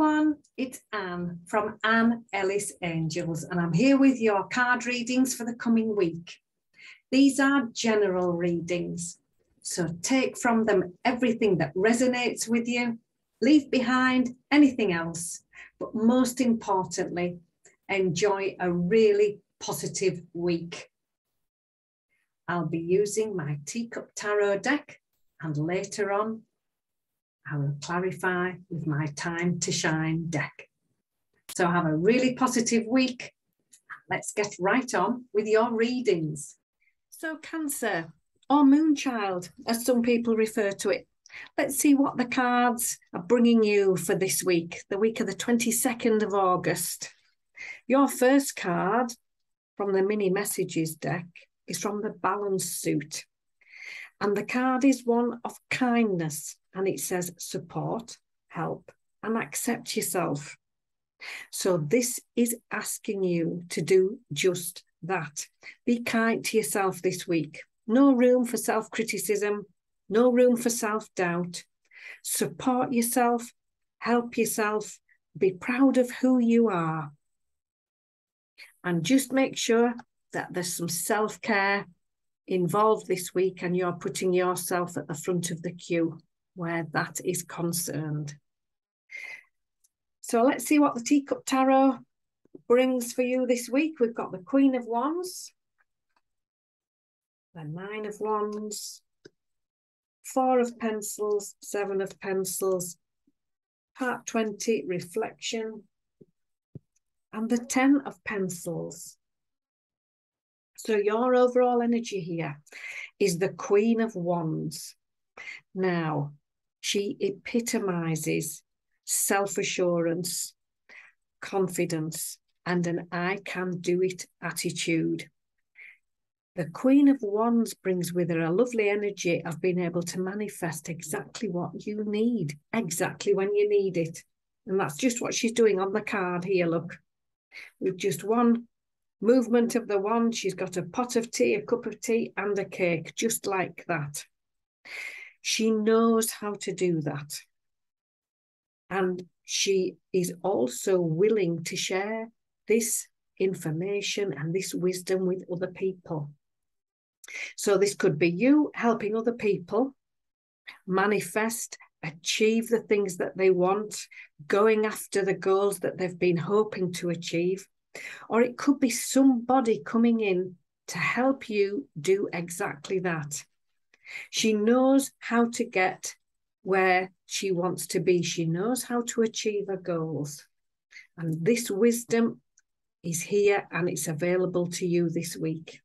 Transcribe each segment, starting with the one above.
everyone, it's Anne from Anne Ellis Angels, and I'm here with your card readings for the coming week. These are general readings, so take from them everything that resonates with you, leave behind anything else, but most importantly, enjoy a really positive week. I'll be using my Teacup Tarot deck, and later on, I will clarify with my Time to Shine deck. So have a really positive week. Let's get right on with your readings. So, Cancer, or Moonchild, as some people refer to it. Let's see what the cards are bringing you for this week, the week of the 22nd of August. Your first card from the mini messages deck is from the balance suit. And the card is one of kindness and it says support, help, and accept yourself. So this is asking you to do just that. Be kind to yourself this week. No room for self criticism, no room for self doubt. Support yourself, help yourself, be proud of who you are. And just make sure that there's some self care involved this week and you're putting yourself at the front of the queue where that is concerned. So let's see what the Teacup Tarot brings for you this week. We've got the Queen of Wands, the Nine of Wands, Four of Pencils, Seven of Pencils, Part 20, Reflection, and the Ten of Pencils. So your overall energy here is the Queen of Wands. Now, she epitomizes self assurance, confidence, and an I can do it attitude. The Queen of Wands brings with her a lovely energy of being able to manifest exactly what you need, exactly when you need it. And that's just what she's doing on the card here. Look, with just one movement of the wand, she's got a pot of tea, a cup of tea, and a cake, just like that. She knows how to do that. And she is also willing to share this information and this wisdom with other people. So, this could be you helping other people manifest, achieve the things that they want, going after the goals that they've been hoping to achieve. Or it could be somebody coming in to help you do exactly that. She knows how to get where she wants to be. She knows how to achieve her goals. And this wisdom is here and it's available to you this week.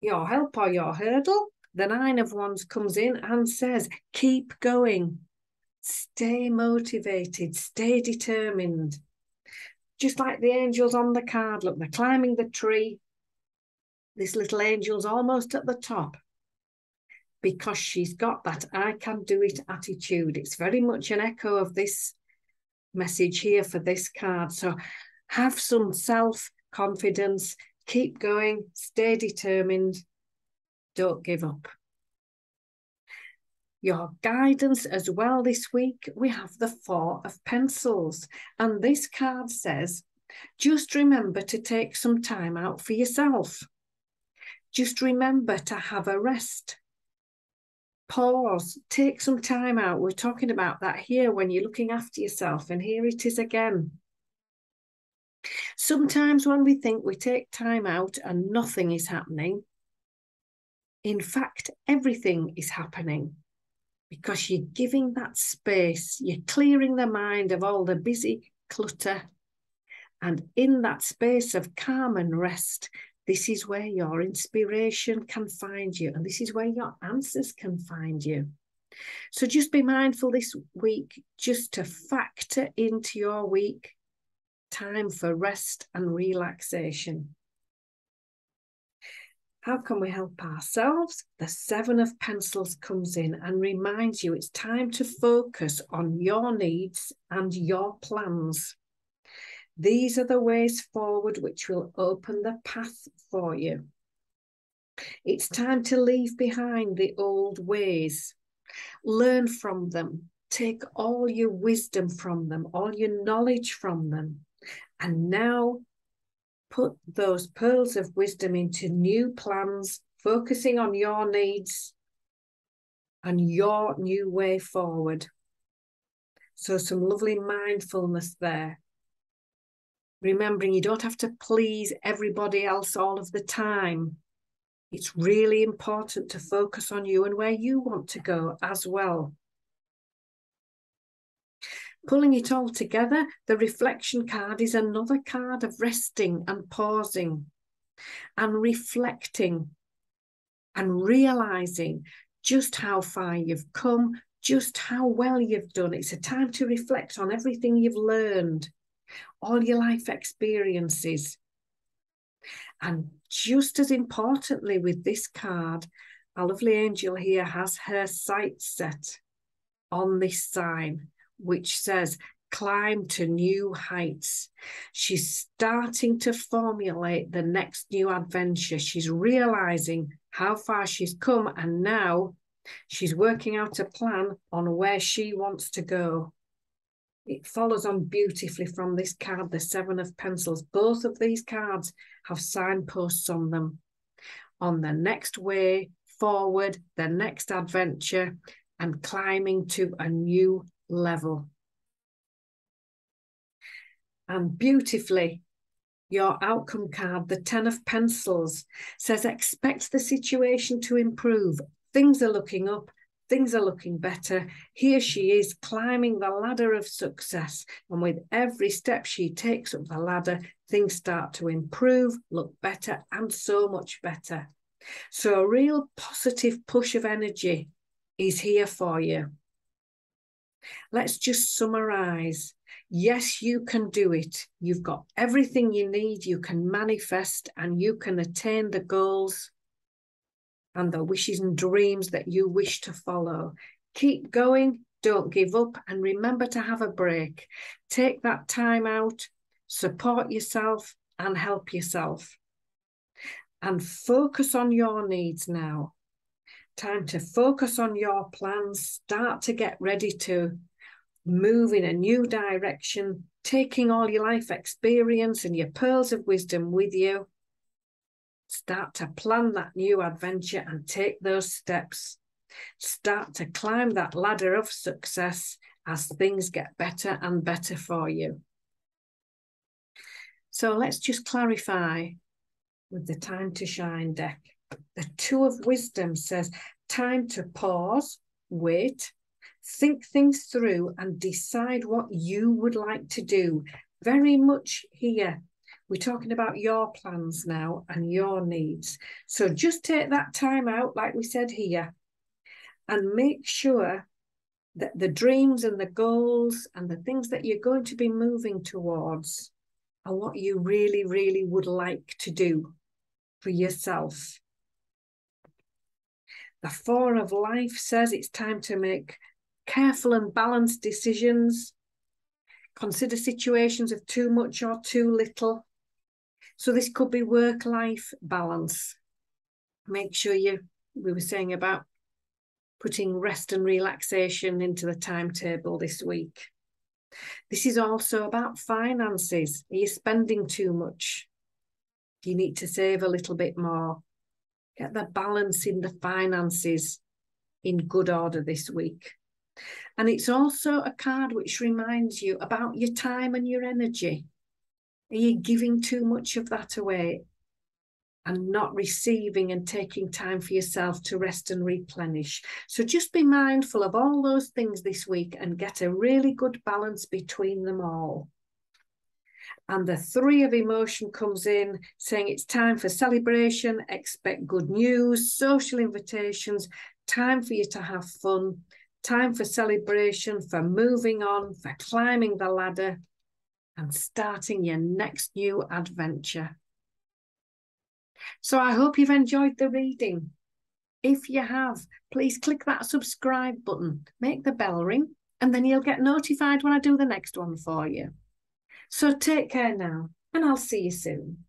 Your help or your hurdle, the Nine of Wands comes in and says, keep going, stay motivated, stay determined. Just like the angels on the card, look, they're climbing the tree. This little angel's almost at the top because she's got that I can do it attitude. It's very much an echo of this message here for this card. So have some self confidence, keep going, stay determined, don't give up. Your guidance as well this week, we have the Four of Pencils. And this card says, just remember to take some time out for yourself. Just remember to have a rest pause, take some time out. We're talking about that here when you're looking after yourself, and here it is again. Sometimes when we think we take time out and nothing is happening, in fact, everything is happening because you're giving that space, you're clearing the mind of all the busy clutter. And in that space of calm and rest, this is where your inspiration can find you, and this is where your answers can find you. So just be mindful this week just to factor into your week time for rest and relaxation. How can we help ourselves? The Seven of Pencils comes in and reminds you it's time to focus on your needs and your plans. These are the ways forward which will open the path for you. It's time to leave behind the old ways, learn from them, take all your wisdom from them, all your knowledge from them, and now put those pearls of wisdom into new plans, focusing on your needs and your new way forward. So, some lovely mindfulness there. Remembering you don't have to please everybody else all of the time. It's really important to focus on you and where you want to go as well. Pulling it all together, the reflection card is another card of resting and pausing and reflecting and realizing just how far you've come, just how well you've done. It's a time to reflect on everything you've learned, all your life experiences. And just as importantly, with this card, our lovely angel here has her sights set on this sign which says, climb to new heights. She's starting to formulate the next new adventure. She's realizing how far she's come, and now she's working out a plan on where she wants to go. It follows on beautifully from this card, the Seven of Pencils. Both of these cards have signposts on them on the next way forward, the next adventure, and climbing to a new level. And beautifully, your outcome card, the 10 of pencils, says expect the situation to improve. Things are looking up, things are looking better. Here she is climbing the ladder of success. And with every step she takes up the ladder, things start to improve, look better, and so much better. So, a real positive push of energy is here for you. Let's just summarize. Yes, you can do it. You've got everything you need. You can manifest and you can attain the goals and the wishes and dreams that you wish to follow. Keep going. Don't give up. And remember to have a break. Take that time out, support yourself, and help yourself. And focus on your needs now time to focus on your plans, start to get ready to move in a new direction, taking all your life experience and your pearls of wisdom with you. Start to plan that new adventure and take those steps. Start to climb that ladder of success as things get better and better for you. So let's just clarify with the Time to Shine deck. The Two of Wisdom says, time to pause, wait, think things through, and decide what you would like to do. Very much here. We're talking about your plans now and your needs. So just take that time out, like we said here, and make sure that the dreams and the goals and the things that you're going to be moving towards are what you really, really would like to do for yourself. The Four of Life says it's time to make careful and balanced decisions. Consider situations of too much or too little. So this could be work-life balance. Make sure you, we were saying about putting rest and relaxation into the timetable this week. This is also about finances. Are you spending too much? Do you need to save a little bit more? Get the balance in the finances in good order this week. And it's also a card which reminds you about your time and your energy. Are you giving too much of that away and not receiving and taking time for yourself to rest and replenish? So just be mindful of all those things this week and get a really good balance between them all and the three of emotion comes in saying it's time for celebration, expect good news, social invitations, time for you to have fun, time for celebration, for moving on, for climbing the ladder, and starting your next new adventure. So I hope you've enjoyed the reading. If you have, please click that subscribe button, make the bell ring, and then you'll get notified when I do the next one for you. So take care now, and I'll see you soon.